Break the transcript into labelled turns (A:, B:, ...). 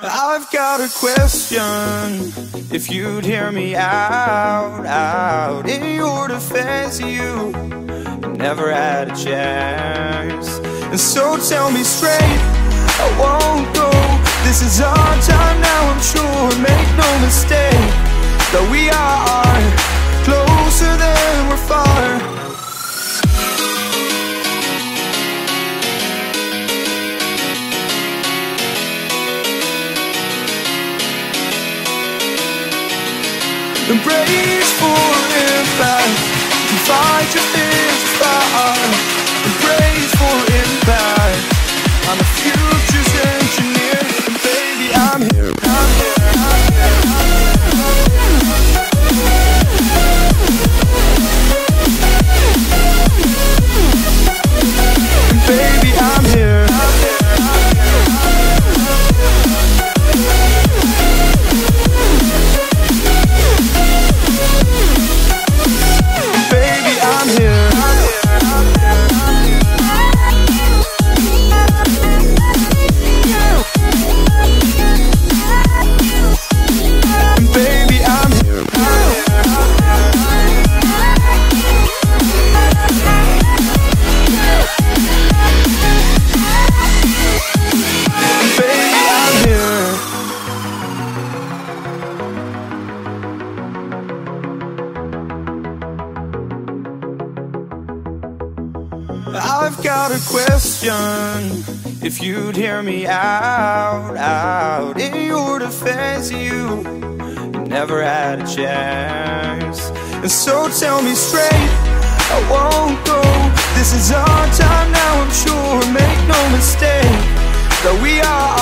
A: I've got a question. If you'd hear me out, out In your defense, you never had a chance. And so tell me straight, I won't go. This is our time now, I'm sure. Make no mistake That we are closer than we're far Embrace for impact Fight your I've got a question. If you'd hear me out, out In your defense, you never had a chance. And so tell me straight, I won't go. This is our time now, I'm sure. Make no mistake That we are